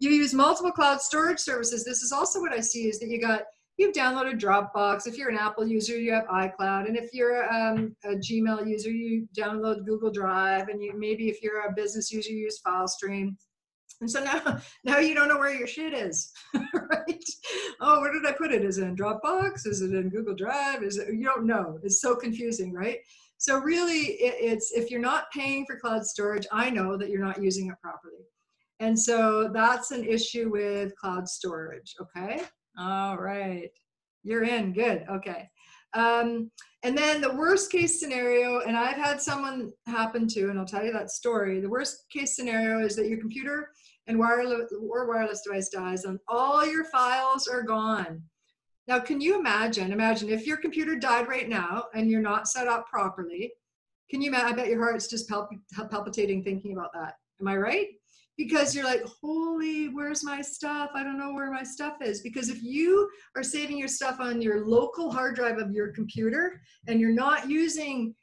You use multiple cloud storage services. This is also what I see is that you got you've downloaded Dropbox. If you're an Apple user, you have iCloud, and if you're um, a Gmail user, you download Google Drive, and you maybe if you're a business user, you use FileStream. And so now, now you don't know where your shit is, right? Oh, where did I put it? Is it in Dropbox? Is it in Google Drive? Is it? You don't know. It's so confusing, right? So really, it, it's if you're not paying for cloud storage, I know that you're not using it properly. And so that's an issue with cloud storage, okay? All right. You're in. Good. Okay. Um, and then the worst case scenario, and I've had someone happen to, and I'll tell you that story. The worst case scenario is that your computer and wireless or wireless device dies and all your files are gone. Now, can you imagine? Imagine if your computer died right now and you're not set up properly. Can you? I bet your heart's just palp palpitating thinking about that. Am I right? Because you're like, holy, where's my stuff? I don't know where my stuff is. Because if you are saving your stuff on your local hard drive of your computer and you're not using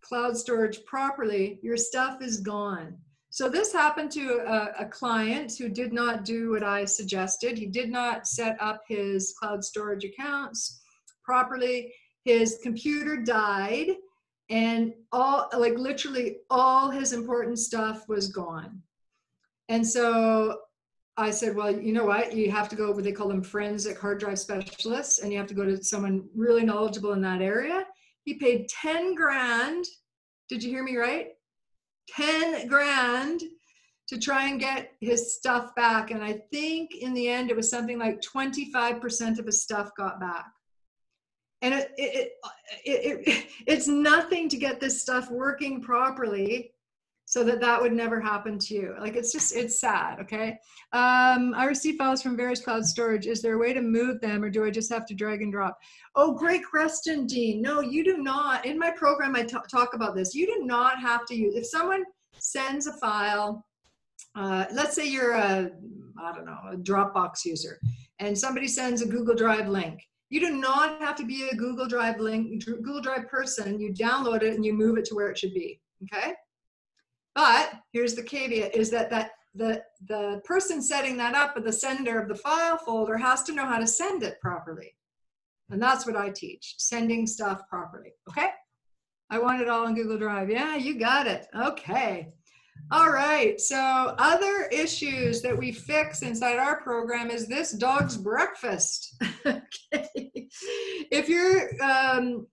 cloud storage properly, your stuff is gone. So this happened to a, a, client who did not do what I suggested. He did not set up his cloud storage accounts properly. His computer died and all, like literally all his important stuff was gone. And so I said, well, you know what? You have to go what they call them forensic hard drive specialists, and you have to go to someone really knowledgeable in that area. He paid 10 grand Did you hear me right? 10 grand to try and get his stuff back. And I think in the end, it was something like 25% of his stuff got back. And it, it, it, it, it's nothing to get this stuff working properly so that that would never happen to you. Like it's just, it's sad, okay? Um, I receive files from various cloud storage. Is there a way to move them or do I just have to drag and drop? Oh, great question, Dean. No, you do not. In my program, I talk about this. You do not have to use, if someone sends a file uh, let's say you're a, I don't know, a Dropbox user, and somebody sends a Google Drive link. You do not have to be a Google Drive link, Google Drive person. You download it and you move it to where it should be. Okay. But here's the caveat: is that that the the person setting that up, or the sender of the file folder, has to know how to send it properly, and that's what I teach: sending stuff properly. Okay. I want it all in Google Drive. Yeah, you got it. Okay. All right, so other issues that we fix inside our program is this dog's breakfast. okay. If your um,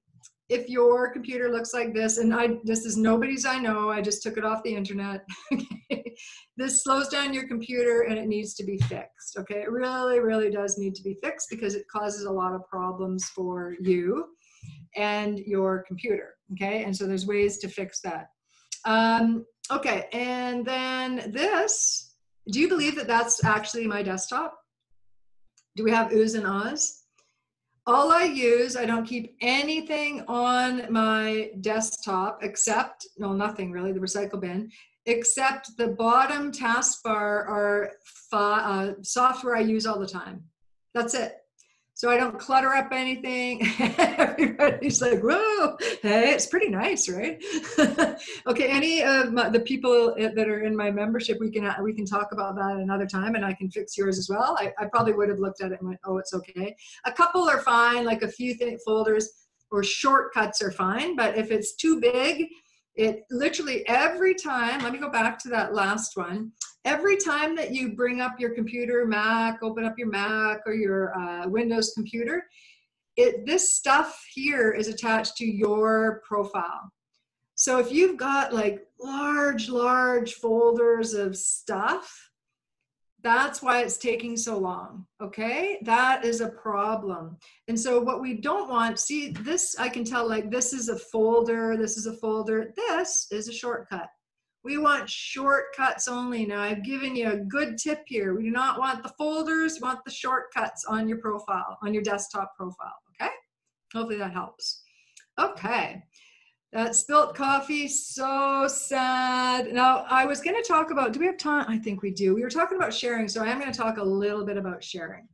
if your computer looks like this, and I this is nobody's I know, I just took it off the internet. this slows down your computer and it needs to be fixed. Okay, it really, really does need to be fixed because it causes a lot of problems for you and your computer. Okay, and so there's ways to fix that. Um, Okay, and then this, do you believe that that's actually my desktop? Do we have oohs and ahs? All I use, I don't keep anything on my desktop except, no, nothing really, the recycle bin, except the bottom taskbar are uh, software I use all the time. That's it so I don't clutter up anything. Everybody's like, whoa, hey, it's pretty nice, right? okay, any of my, the people that are in my membership, we can we can talk about that another time, and I can fix yours as well. I, I probably would have looked at it and went, oh, it's okay. A couple are fine, like a few th- folders or shortcuts are fine, but if it's too big, it literally every time. Let me go back to that last one every time that you bring up your computer, Mac, open up your Mac or your uh, Windows computer, it this stuff here is attached to your profile. So if you've got like large, large folders of stuff, that's why it's taking so long. Okay, that is a problem. And so, what we don't want, see, this I can tell like this is a folder, this is a folder, this is a shortcut. We want shortcuts only. Now I've given you a good tip here. We do not want the folders, we want the shortcuts on your profile, on your desktop profile, okay? Hopefully that helps. Okay, that spilt coffee, so sad. Now I was gonna talk about, do we have time? I think we do. We were talking about sharing, so I am gonna talk a little bit about sharing.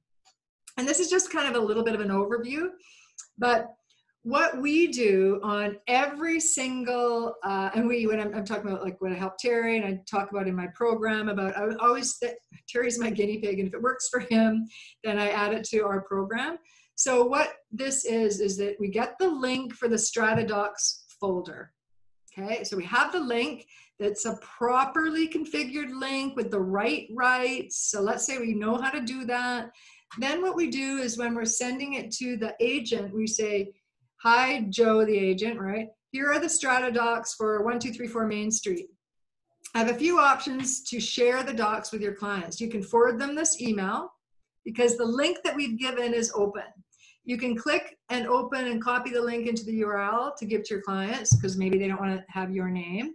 And this is just kind of a little bit of an overview, but what we do on every single uh, and we when I'm, I'm, talking about like when i help terry and i talk about in my program about i always terry's my guinea pig and if it works for him then i add it to our program so what this is is that we get the link for the stratadocs folder okay so we have the link that's a properly configured link with the right rights so let's say we know how to do that then what we do is when we're sending it to the agent we say Hi, Joe, the agent, right? Here are the strata docs for 1234 Main Street. I have a few options to share the docs with your clients. You can forward them this email because the link that we've given is open. You can click and open and copy the link into the URL to give to your clients because maybe they don't want to have your name.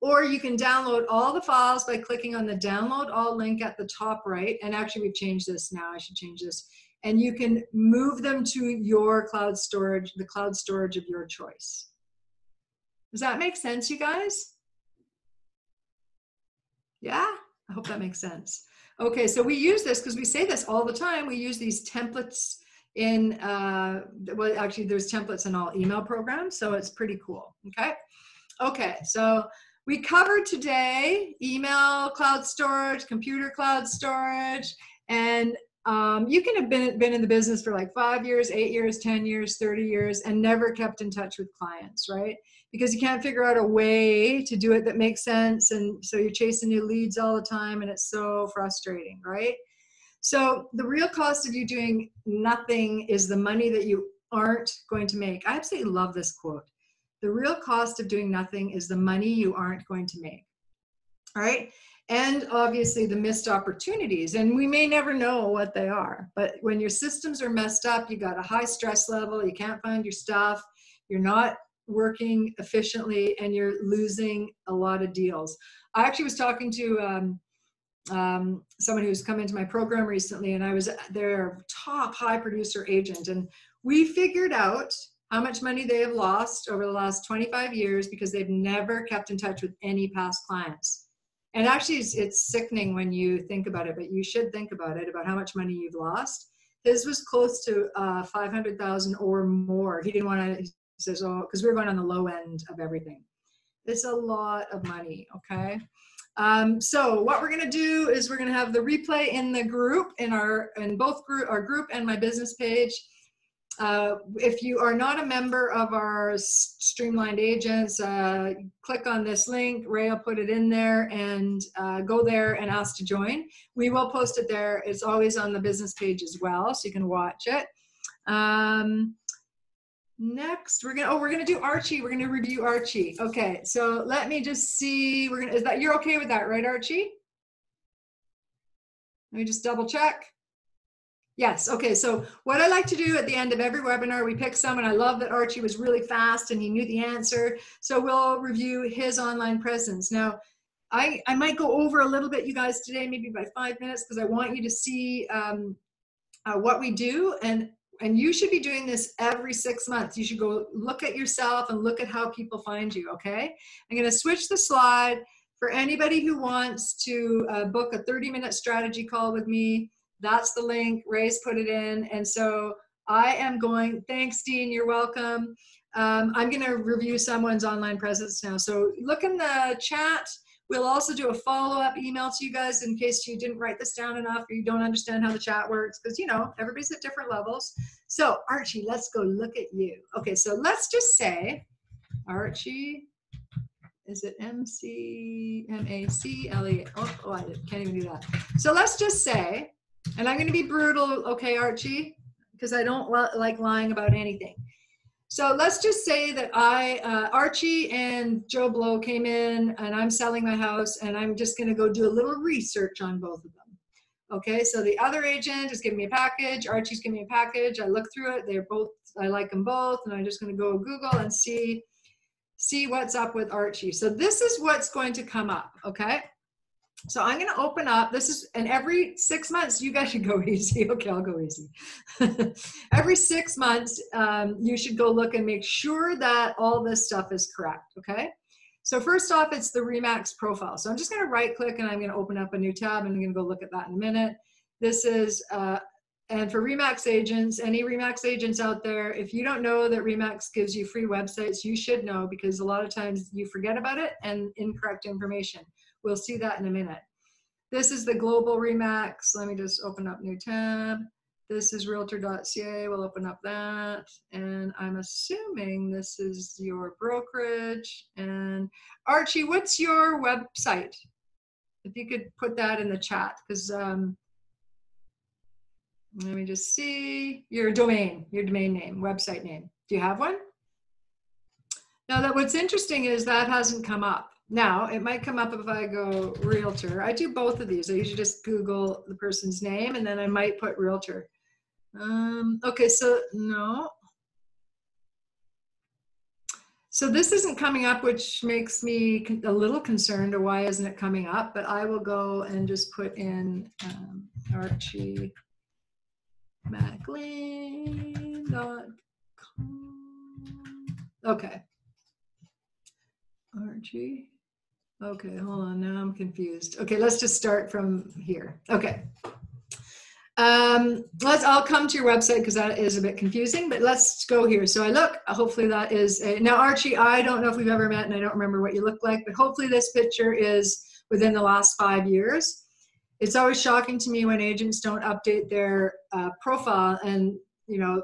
Or you can download all the files by clicking on the download all link at the top right. And actually, we've changed this now. I should change this and you can move them to your cloud storage, the cloud storage of your choice. Does that make sense, you guys? Yeah, I hope that makes sense. Okay, so we use this because we say this all the time. We use these templates in, uh, well, actually, there's templates in all email programs, so it's pretty cool. Okay, okay, so we covered today email cloud storage, computer cloud storage, and um, you can have been, been in the business for like five years, eight years, 10 years, 30 years, and never kept in touch with clients, right? Because you can't figure out a way to do it that makes sense. And so you're chasing new leads all the time, and it's so frustrating, right? So the real cost of you doing nothing is the money that you aren't going to make. I absolutely love this quote. The real cost of doing nothing is the money you aren't going to make. All right. And obviously the missed opportunities. And we may never know what they are. But when your systems are messed up, you got a high stress level, you can't find your stuff, you're not working efficiently, and you're losing a lot of deals. I actually was talking to um, um, someone who's come into my program recently, and I was their top high producer agent, and we figured out how much money they have lost over the last 25 years because they've never kept in touch with any past clients. And actually, it's, it's sickening when you think about it, but you should think about it about how much money you've lost. His was close to uh, 500,000 or more. He didn't want to, he says, oh, because we we're going on the low end of everything. It's a lot of money, okay? Um, so what we're going to do is we're going to have the replay in the group in our in both group our group and my business page. Uh, if you are not a member of our streamlined agents, uh, click on this link. Ray will put it in there and uh, go there and ask to join. We will post it there. It's always on the business page as well, so you can watch it. Um, Next, we're gonna, oh, we're gonna do Archie. We're gonna review Archie. Okay, so let me just see, we're gonna, is that, you're okay with that, right, Archie? Let me just double check. Yes, okay, so what I like to do at the end of every webinar, we pick someone. I love that Archie was really fast and he knew the answer. So we'll review his online presence. Now, I, I might go over a little bit, you guys, today, maybe by five minutes, because I want you to see um, uh, what we do. And and you should be doing this every six months. You should go look at yourself and look at how people find you, okay? I'm gonna switch the slide. For anybody who wants to uh, book a 30 minute strategy call with me, that's the link. Ray's put it in. And so I am going, thanks, Dean, you're welcome. Um, I'm gonna review someone's online presence now. So look in the chat We'll also do a follow-up email to you guys in case you didn't write this down enough or you don't understand how the chat works because you know everybody's at different levels. So Archie, let's go look at you. Okay, so let's just say Archie, is it M C M A C L E? Oh, oh, I can't even do that. So let's just say, and I'm going to be brutal, okay, Archie, because I don't like lying about anything. So let's just say that I, uh, Archie and Joe Blow came in and I'm selling my house and I'm just going to go do a little research on both of them. Okay, so the other agent is giving me a package, Archie's giving me a package. I look through it, they're both, I like them both, and I'm just going to go Google and see, see what's up with Archie. So this is what's going to come up, okay? So I'm going to open up. This is, and every six months, you guys should go easy. Okay, I'll go easy. every six months, um, you should go look and make sure that all this stuff is correct. Okay. So first off, it's the Remax profile. So I'm just going to right click and I'm going to open up a new tab and I'm going to go look at that in a minute. This is, uh, and for Remax agents, any Remax agents out there, if you don't know that Remax gives you free websites, you should know because a lot of times you forget about it and incorrect information. We'll see that in a minute. This is the global Remax. Let me just open up new tab. This is realtor.ca. We'll open up that. And I'm assuming this is your brokerage. And Archie, what's your website? If you could put that in the chat, because um, let me just see your domain, your domain name, website name. Do you have one? Now that what's interesting is that hasn't come up. Now, it might come up if I go realtor. I do both of these. I usually just Google the person's name and then I might put realtor. Um, okay, so no. So this isn't coming up, which makes me a little concerned or why isn't it coming up? But I will go and just put in um, Archie MacLean.com. Okay. Archie. Okay, hold on. Now I'm confused. Okay, let's just start from here. Okay. Um, let's, I'll come to your website because that is a bit confusing, but let's go here. So I look, hopefully that is, a, now Archie, I don't know if we've ever met and I don't remember what you look like, but hopefully this picture is within the last five years. It's always shocking to me when agents don't update their uh, profile and, you know,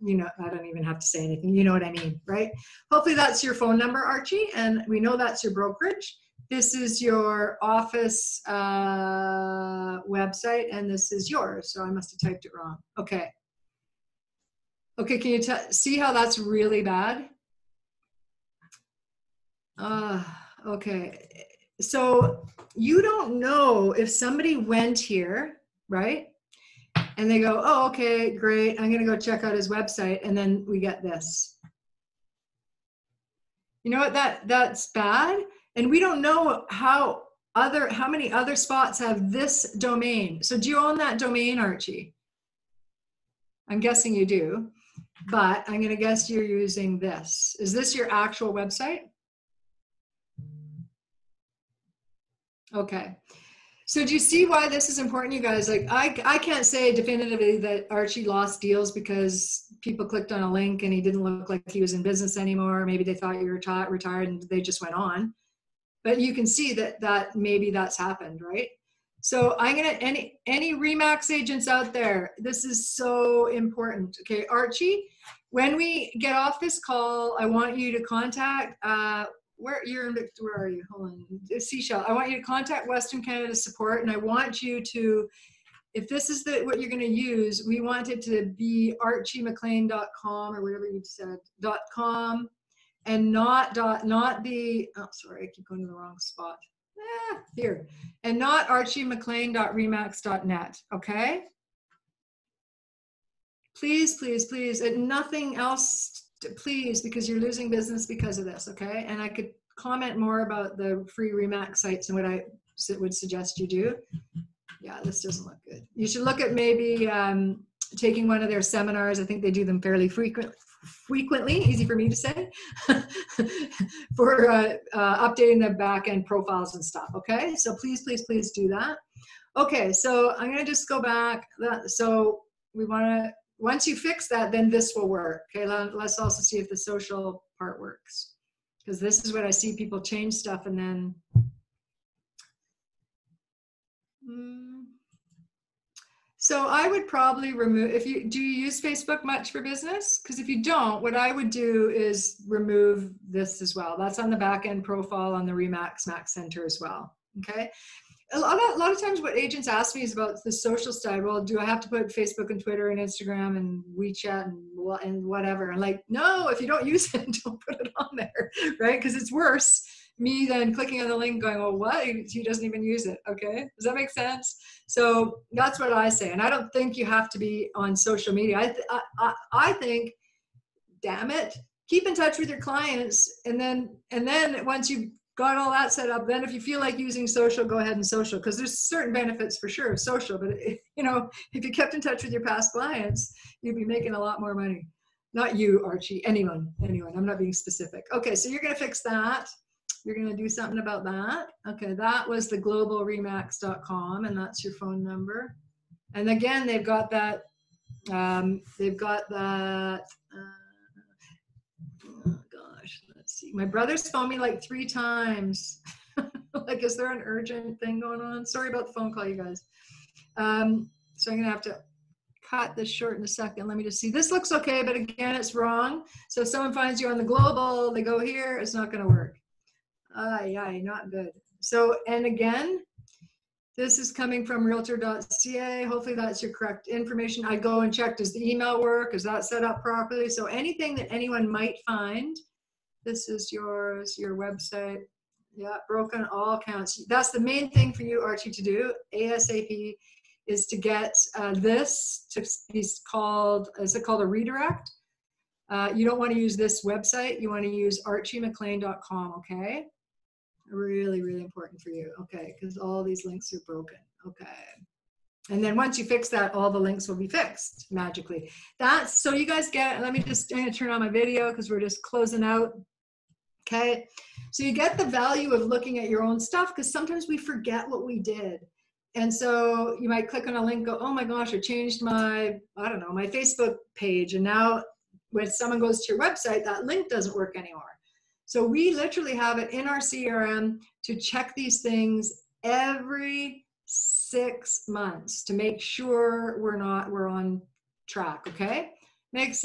you know, I don't even have to say anything. You know what I mean, right? Hopefully that's your phone number, Archie, and we know that's your brokerage this is your office uh, website and this is yours. So I must have typed it wrong. Okay. Okay, can you see how that's really bad? Uh, okay. So you don't know if somebody went here, right? And they go, oh, okay, great. I'm going to go check out his website. And then we get this. You know what? That that's bad. And we don't know how other how many other spots have this domain. So do you own that domain, Archie? I'm guessing you do, but I'm going to guess you're using this. Is this your actual website? Okay. So do you see why this is important, you guys? Like, I, I can't say definitively that Archie lost deals because people clicked on a link and he didn't look like he was in business anymore. Maybe they thought you were reti- retired and they just went on. But you can see that that maybe that's happened, right? So I'm gonna any any Remax agents out there. This is so important. Okay, Archie, when we get off this call, I want you to contact uh, where you're in where are you hold on seashell i want you to contact western canada support and i want you to if this is the what you're going to use we want it to be archiemclean.com or whatever you said dot com and not dot not the oh sorry i keep going to the wrong spot ah, here and not archiemclean.remax.net okay please please please and nothing else please, because you're losing business because of this, okay? And I could comment more about the free Remax sites and what I would suggest you do. Yeah, this doesn't look good. You should look at maybe um, taking one of their seminars. I think they do them fairly frequent, frequently, easy for me to say, for uh, uh, updating the back end profiles and stuff, okay? So please, please, please do that. Okay, so I'm gonna just go back. So we wanna once you fix that, then this will work. Okay, let's also see if the social part works. Because this is what I see people change stuff and then. Mm. So I would probably remove, if you, do you use Facebook much for business? Because if you don't, what I would do is remove this as well. That's on the back end profile on the Remax Max Center as well. Okay a lot of a lot of times what agents ask me is about the social side well do i have to put facebook and twitter and instagram and wechat and and whatever and like no if you don't use it don't put it on there right because it's worse me then clicking on the link going oh what? He doesn't even use it. Okay? Does that make sense? So that's what i say and i don't think you have to be on social media. I th- I, I, I think damn it keep in touch with your clients and then and then once you've got all that set up then if you feel like using social go ahead and social because there's certain benefits for sure of social but you know if you kept in touch with your past clients you'd be making a lot more money. Not you archie anyone anyone i'm not being specific. Okay so you're going to fix that you're going to do something about that okay that was the globalremax.com and that's your phone number and again they've got that um, they've got that uh, oh gosh, let's see. My brother's phoned me like three times. like, is there an urgent thing going on? Sorry about the phone call, you guys. Um, so I'm gonna have to cut this short in a second. Let me just see. This looks okay, but again, it's wrong. So if someone finds you on the global, they go here, it's not gonna work. Aye, aye, not good. So, and again, this is coming from realtor.ca. Hopefully that's your correct information. I go and check, does the email work? Is that set up properly? So anything that anyone might find this is yours, your website. Yeah, broken all accounts. That's the main thing for you, Archie, to do ASAP is to get uh, this to be called, is it called a redirect? Uh, you don't want to use this website. You want to use archiemclean.com, okay? Really, really important for you. Okay, because all these links are broken. Okay. And then once you fix that, all the links will be fixed magically. That's so you guys get, let me just I'm turn on my video because we're just closing out. Okay. So you get the value of looking at your own stuff because sometimes we forget what we did. And so you might click on a link, go, oh my gosh, I changed my, I don't know, my Facebook page. And now when someone goes to your website, that link doesn't work anymore. So we literally have it in our CRM to check these things every six months to make sure we're not, we're on track. Okay. Makes sense.